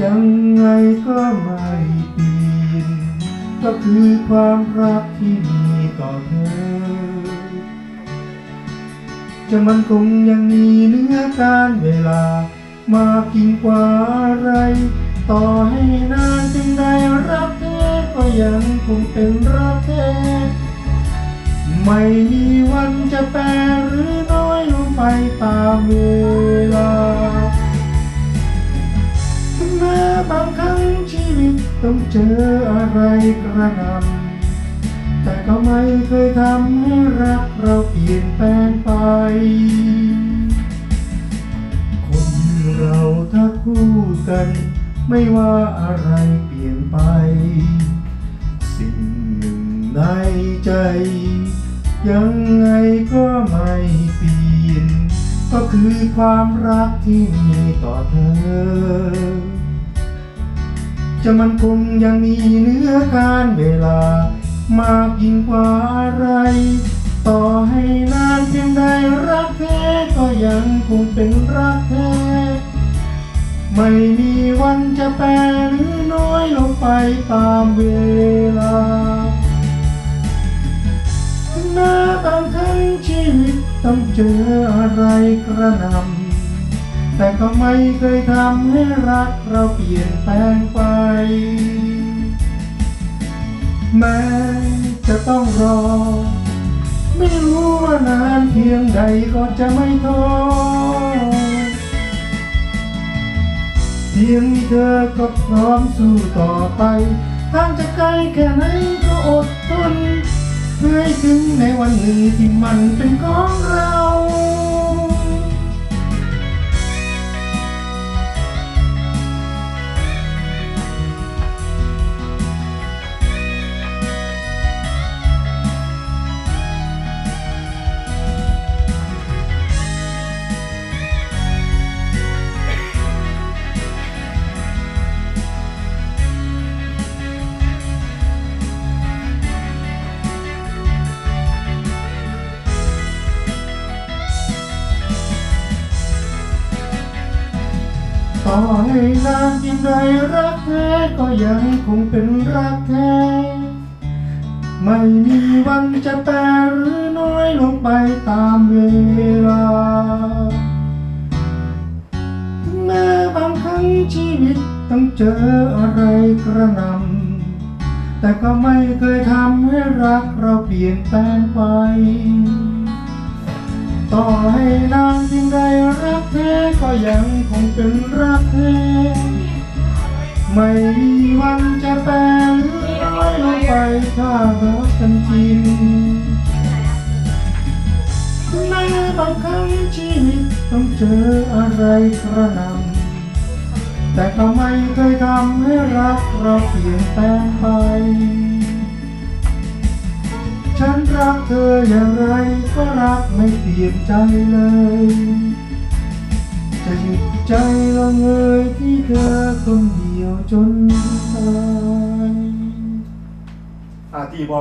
ยังไงก็ไม่เปลี่ยนก็คือความรักที่มีต่อเธอ จะมันคงยังมีเนื้อการเวลา มากยิ่งกว่าอะไร ต่อให้นานจึงได้รักเธอ ก็ยังคงเป็นรักแท้ไม่มีวันจะแปรหรือน้อยลงไปตามเวล ต้องเจออะไรกระหนำแต่ก็ไม่เคยทำให้รักเราเปลี่ยนแปลงไป คนเราถ้าคู่กัน ไม่ว่าอะไรเปลี่ยนไป สิ่งหนึ่งในใจ ยังไงก็ไม่เปลี่ยน ก็คือความรักที่มีต่อเธอ จะมันคงยังมีเนื้อการเวลา มากยิ่งกว่าอะไร ต่อให้นานเพียงใดรักแท้ก็ยังคงเป็นรักแท้ ไม่มีวันจะแปรหรือน้อยลงไปตามเวลาถึงแม้บางครั้งชีวิตต้องเจออะไรกระนำ แต่ก็ไม่เคยทำให้รักเราเปลี่ยนแปลงไป แม้จะต้องรอ ไม่รู้ว่านานเพียงใดก็จะไม่ท้อเพียงเธอก็พร้อมสู้ต่อไปทางจะไกลแค่ไหนก็อดทนเพื่อให้ถึงในวันหนึ่งที่มันเป็นของเรา ต่อให้นานเพียงใดรักแท้ก็ยังคงเป็นรักแท้ ไม่มีวันจะแปรหรือน้อยลงไปตามเวลา แม้บางครั้งชีวิตต้องเจออะไรกระนำแต่ก็ไม่เคยทำให้รักเราเปลี่ยนแปลงไป ต่อให้นานเพียงใด แท้ก็ยังคงเป็นรักแท้ไม่มีวันจะแปรหรือน้อยลงไปถ้ารักกันจริงแม้บางครั้งชีวิตต้องเจออะไรกระนำแต่ก็ไม่เคยทำให้รักเราเปลี่ยนแปลงไป ฉันรักเธออย่างไรก็รักไม่เปลี่ยนใจเลย จะหยุดใจลงเอยที่เธอคนเดียวจนตายอาทีบอ